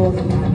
Lord.